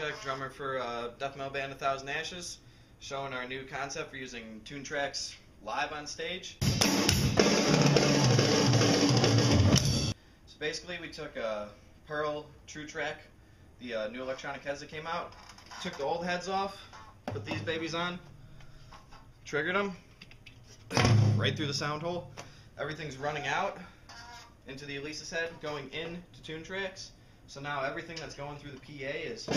We're for uh, Death Metal Band A Thousand Ashes, showing our new concept for using Toontracks live on stage. So basically, we took a Pearl TruTrac, the uh, new electronic heads that came out, took the old heads off, put these babies on, triggered them, right through the sound hole. Everything's running out into the Alesis head, going in to Toontracks. So now everything that's going through the PA is